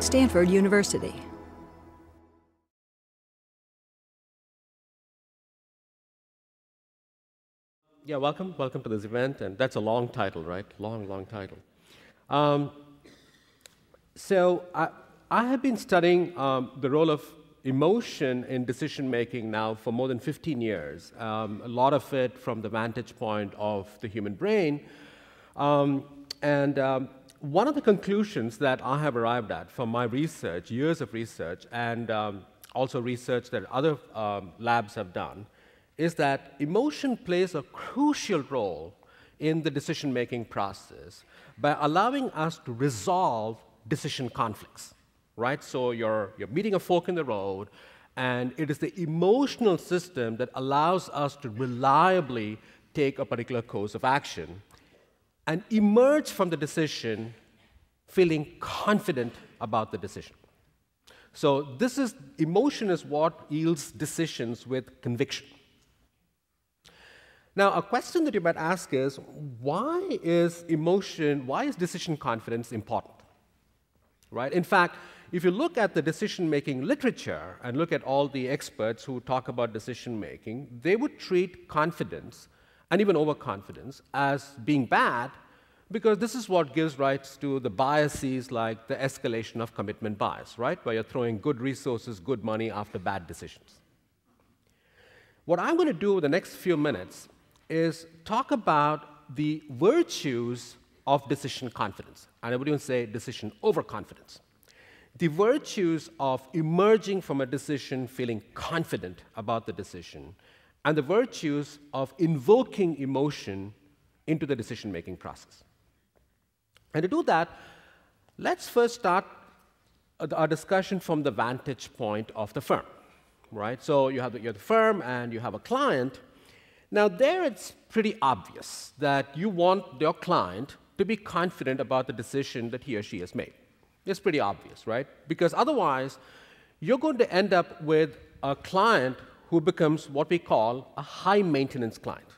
Stanford University. Yeah, welcome, welcome to this event, and that's a long title, right? Long, long title. Um, so I, I, have been studying um, the role of emotion in decision making now for more than 15 years. Um, a lot of it from the vantage point of the human brain, um, and um, one of the conclusions that I have arrived at from my research, years of research, and um, also research that other um, labs have done, is that emotion plays a crucial role in the decision making process by allowing us to resolve decision conflicts. Right? So you're, you're meeting a fork in the road, and it is the emotional system that allows us to reliably take a particular course of action and emerge from the decision feeling confident about the decision. So this is emotion is what yields decisions with conviction. Now, a question that you might ask is why is emotion, why is decision confidence important? Right? In fact, if you look at the decision making literature and look at all the experts who talk about decision making, they would treat confidence and even overconfidence as being bad because this is what gives rise to the biases like the escalation of commitment bias, right? Where you're throwing good resources, good money after bad decisions. What I'm going to do in the next few minutes is talk about the virtues of decision confidence. And I would even say decision overconfidence. The virtues of emerging from a decision feeling confident about the decision and the virtues of invoking emotion into the decision making process. And to do that, let's first start uh, our discussion from the vantage point of the firm, right? So you have the, you have the firm and you have a client. Now, there it's pretty obvious that you want your client to be confident about the decision that he or she has made. It's pretty obvious, right? Because otherwise, you're going to end up with a client who becomes what we call a high maintenance client.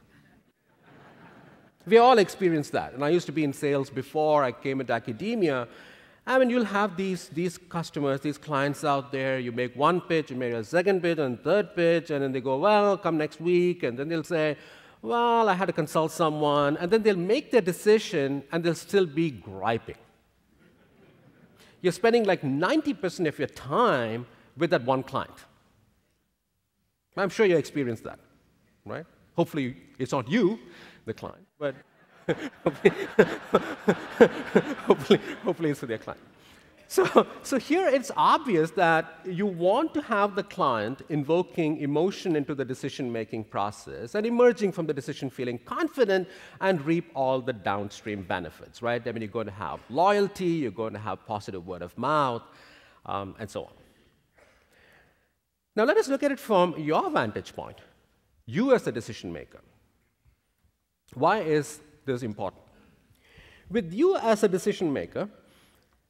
we all experience that. And I used to be in sales before I came into academia. I mean, you'll have these, these customers, these clients out there. You make one pitch, you make a second pitch, and third pitch, and then they go, well, come next week. And then they'll say, well, I had to consult someone. And then they'll make their decision, and they'll still be griping. You're spending like 90% of your time with that one client. I'm sure you experienced that, right? Hopefully, it's not you, the client, but hopefully, hopefully, it's for their client. So, so here it's obvious that you want to have the client invoking emotion into the decision making process and emerging from the decision feeling confident and reap all the downstream benefits, right? I mean, you're going to have loyalty, you're going to have positive word of mouth, um, and so on. Now, let us look at it from your vantage point, you as a decision maker. Why is this important? With you as a decision maker,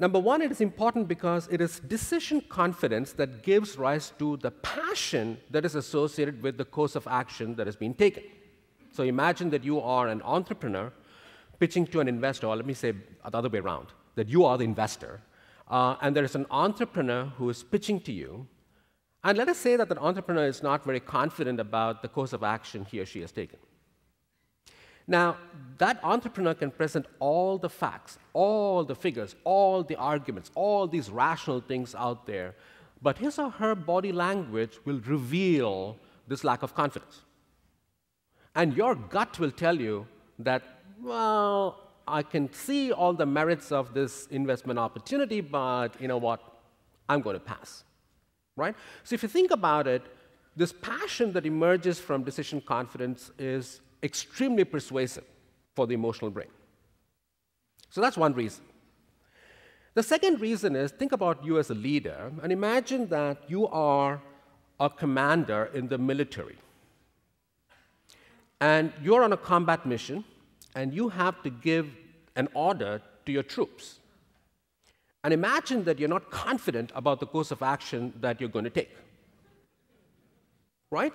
Number one, it is important because it is decision confidence that gives rise to the passion that is associated with the course of action that has been taken. So imagine that you are an entrepreneur pitching to an investor, or let me say the other way around, that you are the investor, uh, and there is an entrepreneur who is pitching to you. And let us say that the entrepreneur is not very confident about the course of action he or she has taken. Now, that entrepreneur can present all the facts, all the figures, all the arguments, all these rational things out there, but his or her body language will reveal this lack of confidence. And your gut will tell you that, well, I can see all the merits of this investment opportunity, but you know what? I'm going to pass. Right? So if you think about it, this passion that emerges from decision confidence is extremely persuasive for the emotional brain. So that's one reason. The second reason is think about you as a leader and imagine that you are a commander in the military. And you're on a combat mission and you have to give an order to your troops. And imagine that you're not confident about the course of action that you're going to take. Right?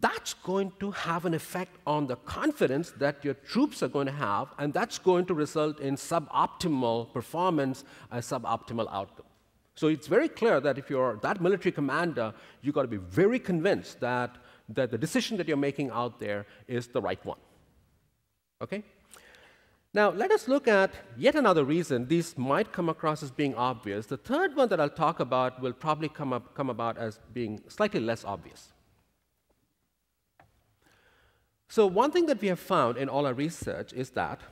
that's going to have an effect on the confidence that your troops are going to have, and that's going to result in suboptimal performance and suboptimal outcome. So it's very clear that if you're that military commander, you've got to be very convinced that, that the decision that you're making out there is the right one. Okay? Now, let us look at yet another reason. These might come across as being obvious. The third one that I'll talk about will probably come, up, come about as being slightly less obvious. So, one thing that we have found in all our research is that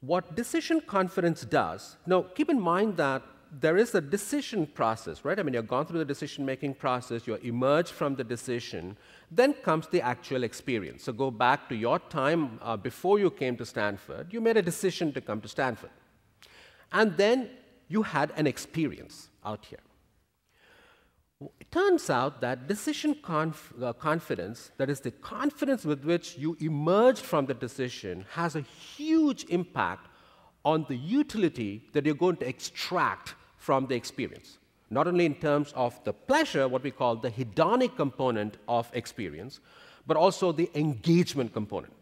what decision confidence does, now keep in mind that there is a decision process, right? I mean, you've gone through the decision making process, you emerge from the decision, then comes the actual experience. So, go back to your time uh, before you came to Stanford, you made a decision to come to Stanford. And then you had an experience out here. It turns out that decision conf uh, confidence, that is the confidence with which you emerged from the decision, has a huge impact on the utility that you're going to extract from the experience. Not only in terms of the pleasure, what we call the hedonic component of experience, but also the engagement component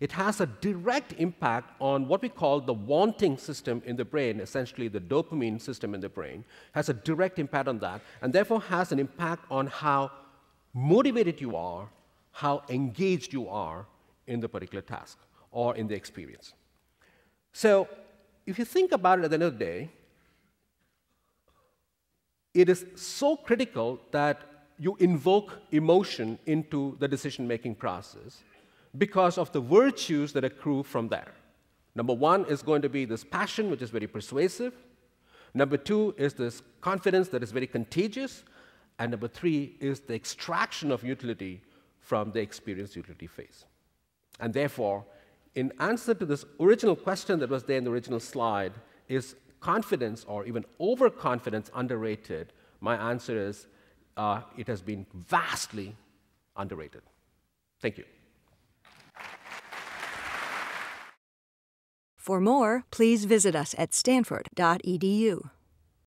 it has a direct impact on what we call the wanting system in the brain, essentially the dopamine system in the brain, has a direct impact on that, and therefore has an impact on how motivated you are, how engaged you are in the particular task or in the experience. So, if you think about it at the end of the day, it is so critical that you invoke emotion into the decision making process because of the virtues that accrue from there. Number one is going to be this passion, which is very persuasive. Number two is this confidence that is very contagious. And number three is the extraction of utility from the experience utility phase. And therefore, in answer to this original question that was there in the original slide, is confidence or even overconfidence underrated? My answer is uh, it has been vastly underrated. Thank you. For more, please visit us at stanford.edu.